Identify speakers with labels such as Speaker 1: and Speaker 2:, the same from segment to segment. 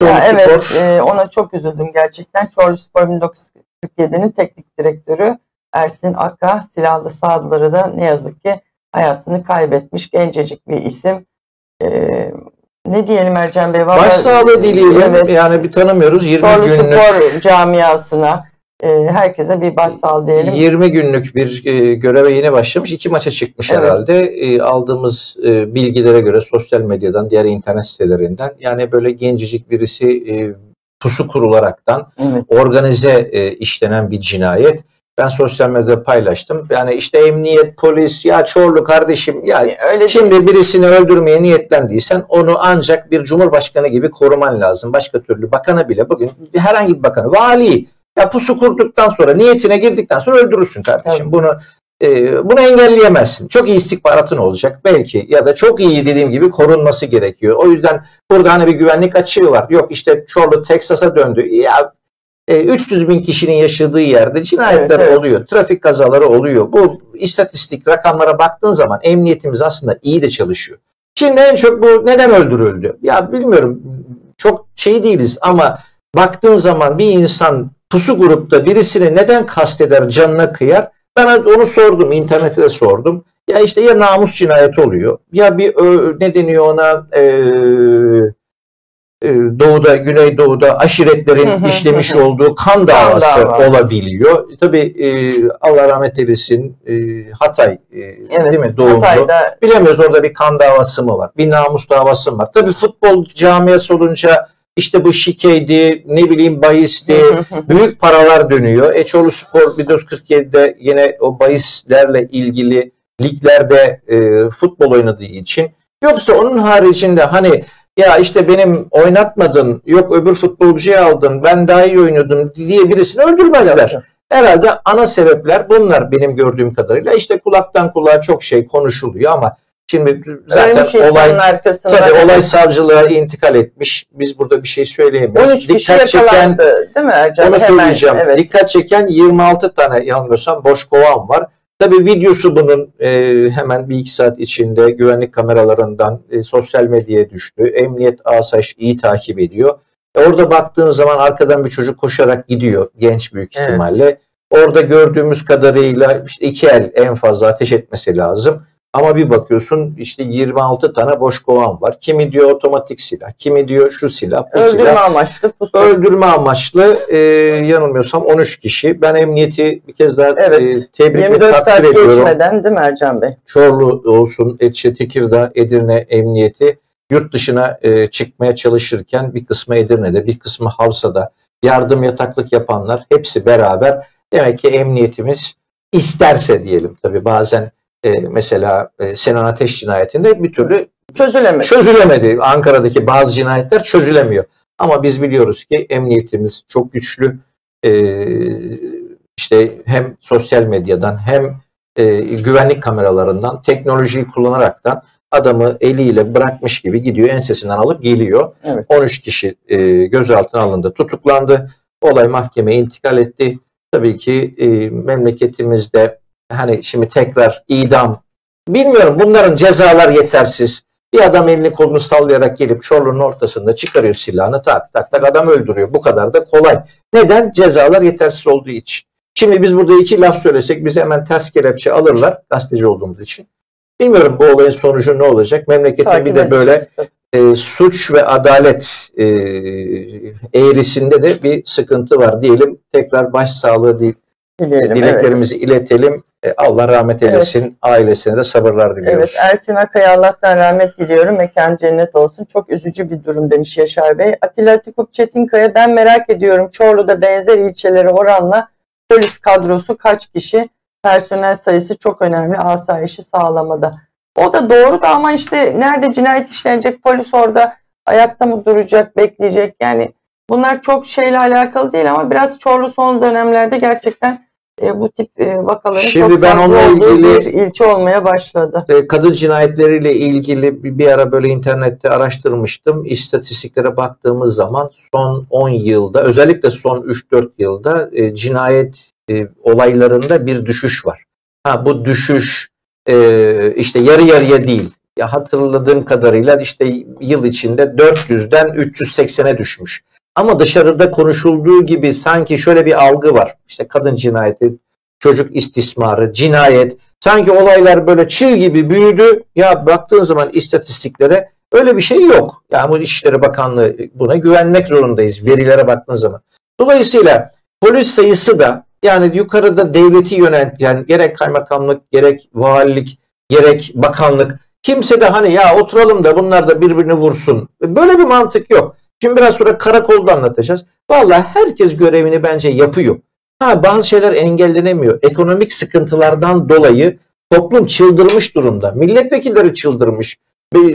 Speaker 1: Çorlu
Speaker 2: Ya evet, e, ona çok üzüldüm gerçekten. Çorlu Spor 1947'nin teknik direktörü Ersin Aka silahlı saldırıda da ne yazık ki hayatını kaybetmiş gencecik bir isim. E, ne diyelim Ercan Bey? Vallahi-
Speaker 1: Başsağlığı dileyelim.
Speaker 2: Evet.
Speaker 1: Yani bir tanımıyoruz. 20
Speaker 2: Çorlu
Speaker 1: günlük
Speaker 2: Spor camiasına herkese bir başsağlığı diyelim.
Speaker 1: 20 günlük bir e, göreve yeni başlamış. iki maça çıkmış
Speaker 2: Evet.
Speaker 1: herhalde. E, aldığımız e, bilgilere göre sosyal medyadan, diğer internet sitelerinden yani böyle gencecik birisi pusu kurularaktan
Speaker 2: Evet.
Speaker 1: organize işlenen bir cinayet. Ben sosyal medyada paylaştım. Yani işte emniyet, polis, ya Çorlu kardeşim ya
Speaker 2: Öyle değil.
Speaker 1: Şimdi birisini öldürmeye niyetlendiysen onu ancak bir cumhurbaşkanı gibi koruman lazım. Başka türlü bakanı bile bugün herhangi bir bakanı, vali ya pusu kurduktan sonra niyetine girdikten sonra öldürürsün kardeşim.
Speaker 2: Evet.
Speaker 1: Bunu e, bunu engelleyemezsin. Çok iyi istihbaratın olacak belki ya da çok iyi dediğim gibi korunması gerekiyor. O yüzden burada hani bir güvenlik açığı var. Yok işte Çorlu Teksas'a döndü. Ya e, 300 bin kişinin yaşadığı yerde cinayetler
Speaker 2: Evet, evet.
Speaker 1: oluyor. Trafik kazaları oluyor. Bu istatistik rakamlara baktığın zaman emniyetimiz aslında iyi de çalışıyor. Şimdi en çok bu neden öldürüldü? Ya bilmiyorum çok şey değiliz ama baktığın zaman bir insan pusu grupta birisini neden kasteder, canına kıyar? Ben onu sordum, internette de sordum. Ya işte ya namus cinayeti oluyor ya bir ö, ne deniyor ona eee e, doğuda, güneydoğuda aşiretlerin işlemiş olduğu kan davası
Speaker 2: davası.
Speaker 1: olabiliyor. Tabii e, Allah rahmet eylesin e, Hatay e,
Speaker 2: Evet.
Speaker 1: değil mi doğumlu.
Speaker 2: Hatay'da
Speaker 1: Bilemiyoruz orada bir kan davası mı var? Bir namus davası mı var? Tabii futbol camiası olunca işte bu şikeydi, ne bileyim bahisti, büyük paralar dönüyor. E Çorlu Spor 1947'de yine o bahislerle ilgili liglerde e, futbol oynadığı için. Yoksa onun haricinde hani ya işte benim oynatmadın, yok öbür futbolcuyu aldın, ben daha iyi oynuyordum diye birisini öldürmezler. Herhalde ana sebepler bunlar benim gördüğüm kadarıyla. İşte kulaktan kulağa çok şey konuşuluyor ama şimdi zaten
Speaker 2: Ölmüş
Speaker 1: olay
Speaker 2: arkasında.
Speaker 1: tabii olay
Speaker 2: evet,
Speaker 1: savcılığa intikal etmiş. Biz burada bir şey söyleyemeyiz.
Speaker 2: 13 kişi
Speaker 1: Dikkat çeken
Speaker 2: değil mi Ercan?
Speaker 1: onu
Speaker 2: Hemen,
Speaker 1: söyleyeceğim.
Speaker 2: Evet.
Speaker 1: Dikkat çeken 26 tane yanılmıyorsam boş kovan var. Tabii videosu bunun e, hemen bir iki saat içinde güvenlik kameralarından e, sosyal medyaya düştü. Emniyet asayiş iyi takip ediyor. E, orada baktığın zaman arkadan bir çocuk koşarak gidiyor genç büyük
Speaker 2: Evet.
Speaker 1: ihtimalle. Orada gördüğümüz kadarıyla işte iki el en fazla ateş etmesi lazım. Ama bir bakıyorsun işte 26 tane boş kovan var. Kimi diyor otomatik silah, kimi diyor şu silah, bu
Speaker 2: Öldürme
Speaker 1: silah.
Speaker 2: amaçlı pusu.
Speaker 1: Öldürme amaçlı e, yanılmıyorsam 13 kişi. Ben emniyeti bir kez daha
Speaker 2: Evet.
Speaker 1: e, tebrik ve
Speaker 2: 24 saat
Speaker 1: takdir ediyorum.
Speaker 2: geçmeden değil mi Ercan Bey?
Speaker 1: Çorlu olsun, Etçe, Tekirdağ, Edirne emniyeti yurt dışına e, çıkmaya çalışırken bir kısmı Edirne'de, bir kısmı Havsa'da yardım yataklık yapanlar hepsi beraber. Demek ki emniyetimiz isterse diyelim tabii bazen e, mesela e, Senan Ateş cinayetinde bir türlü
Speaker 2: Çözülemedi.
Speaker 1: çözülemedi. Ankara'daki bazı cinayetler çözülemiyor. Ama biz biliyoruz ki emniyetimiz çok güçlü. Ee, işte hem sosyal medyadan hem e, güvenlik kameralarından teknolojiyi kullanaraktan adamı eliyle bırakmış gibi gidiyor ensesinden alıp geliyor.
Speaker 2: Evet.
Speaker 1: 13 kişi e, gözaltına alındı, tutuklandı. Olay mahkemeye intikal etti. Tabii ki e, memleketimizde hani şimdi tekrar idam bilmiyorum bunların cezalar yetersiz. Bir adam elini kolunu sallayarak gelip Çorlu'nun ortasında çıkarıyor silahını tak tak tak adam öldürüyor. Bu kadar da kolay. Neden? Cezalar yetersiz olduğu için. Şimdi biz burada iki laf söylesek bizi hemen ters kelepçe alırlar gazeteci olduğumuz için. Bilmiyorum bu olayın sonucu ne olacak. Memleketin
Speaker 2: Takip
Speaker 1: bir de böyle e, suç ve adalet e, eğrisinde de bir sıkıntı var diyelim. Tekrar başsağlığı dil,
Speaker 2: Dileyelim,
Speaker 1: dileklerimizi iletelim. E, Allah rahmet
Speaker 2: Evet.
Speaker 1: eylesin. Ailesine de sabırlar
Speaker 2: Evet,
Speaker 1: diliyoruz.
Speaker 2: Ersin Akay'a Allah'tan rahmet diliyorum. Mekan cennet olsun. Çok üzücü bir durum demiş Yaşar Bey. Atilla Atikup Çetinkaya ben merak ediyorum. Çorlu'da benzer ilçelere oranla polis kadrosu kaç kişi? Personel sayısı çok önemli asayişi sağlamada. O da doğru da ama işte nerede cinayet işlenecek polis orada ayakta mı duracak, bekleyecek? Yani bunlar çok şeyle alakalı değil ama biraz Çorlu son dönemlerde gerçekten e, bu tip e, vakaların
Speaker 1: Şimdi
Speaker 2: çok
Speaker 1: ben onunla ilgili-
Speaker 2: bir ilçe olmaya başladı.
Speaker 1: E, kadın cinayetleriyle ilgili bir, bir ara böyle internette araştırmıştım. İstatistiklere baktığımız zaman son 10 yılda özellikle son 3-4 yılda e, cinayet e, olaylarında bir düşüş var. Ha bu düşüş e, işte yarı yarıya değil. ya hatırladığım kadarıyla işte yıl içinde 400'den 380'e düşmüş. Ama dışarıda konuşulduğu gibi sanki şöyle bir algı var. İşte kadın cinayeti, çocuk istismarı, cinayet. Sanki olaylar böyle çığ gibi büyüdü. Ya baktığın zaman istatistiklere öyle bir şey yok. Yani bu İçişleri Bakanlığı buna güvenmek zorundayız verilere baktığın zaman. Dolayısıyla polis sayısı da yani yukarıda devleti yönelt yani gerek kaymakamlık gerek valilik gerek bakanlık kimse de hani ya oturalım da bunlar da birbirini vursun. Böyle bir mantık yok. Şimdi biraz sonra karakolda anlatacağız. Vallahi herkes görevini bence yapıyor. Ha bazı şeyler engellenemiyor. Ekonomik sıkıntılardan dolayı toplum çıldırmış durumda. Milletvekilleri çıldırmış.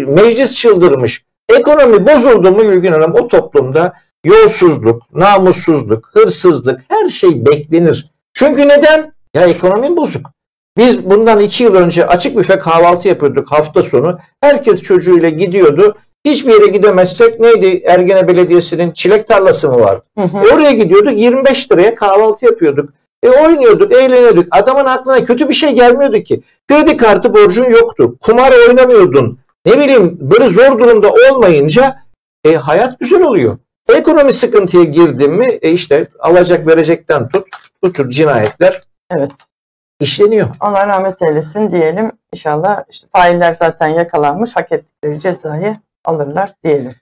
Speaker 1: Meclis çıldırmış. Ekonomi bozuldu mu Gülgün Hanım o toplumda yolsuzluk, namussuzluk, hırsızlık her şey beklenir. Çünkü neden? Ya ekonomi bozuk. Biz bundan iki yıl önce açık büfe kahvaltı yapıyorduk hafta sonu. Herkes çocuğuyla gidiyordu. Hiçbir yere gidemezsek neydi? Ergene Belediyesi'nin çilek tarlası mı vardı?
Speaker 2: Hı hı.
Speaker 1: Oraya gidiyorduk 25 liraya kahvaltı yapıyorduk. E oynuyorduk, eğleniyorduk. Adamın aklına kötü bir şey gelmiyordu ki. Kredi kartı borcun yoktu. Kumar oynamıyordun. Ne bileyim böyle zor durumda olmayınca e, hayat güzel oluyor. Ekonomi sıkıntıya girdin mi e işte alacak verecekten tut bu tür cinayetler
Speaker 2: Evet.
Speaker 1: işleniyor.
Speaker 2: Allah rahmet eylesin diyelim. İnşallah işte failler zaten yakalanmış. Hak ettikleri cezayı alırlar diyelim.